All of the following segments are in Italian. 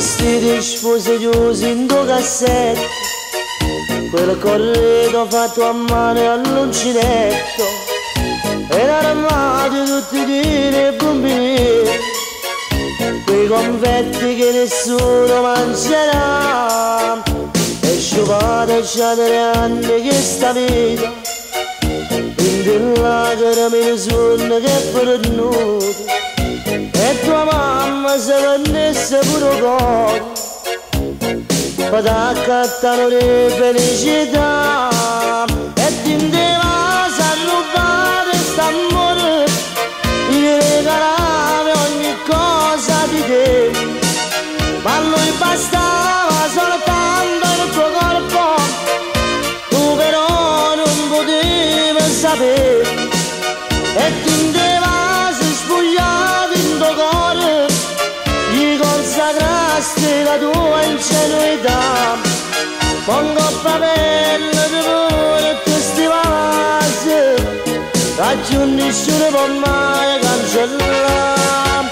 sfusi chiusi in due cassette. Quel corredo fatto a mano all'uncinetto. Ed armati tutti i tiri e bombini. Quei confetti che nessuno mangerà. E sciupate già tre anni che sta vita. In dell'agrame il sonno che è perduto tua mamma se vendesse pure cuore per accattare felicità consacrasti la tua ingenuità con coppa bella di pure ti stivasi da giù nessuno può mai cancellare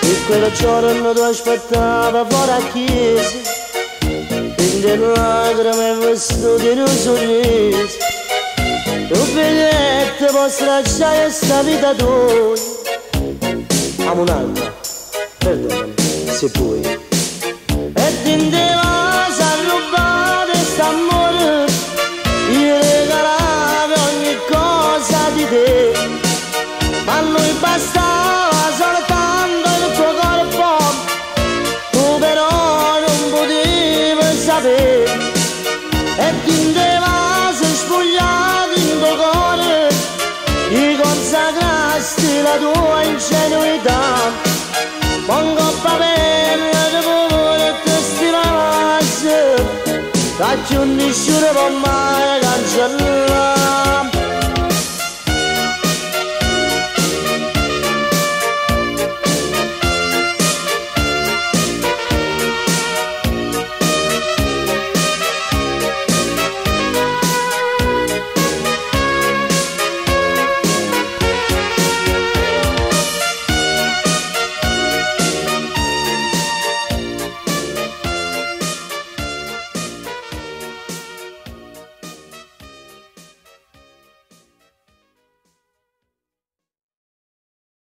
e quel giorno tu aspettava fuori a chiesa in lacrime vestito in un sorriso biglietto posso lasciare sta vita tua. Amo un'altra. Perdonami se puoi e ti indeva a rubare st'amore gli regalavi ogni cosa di te. Ma a lui consacrasti la tua ingenuità. Con coppa bella di pure ti stivassi da giù nessuno può mai cancellare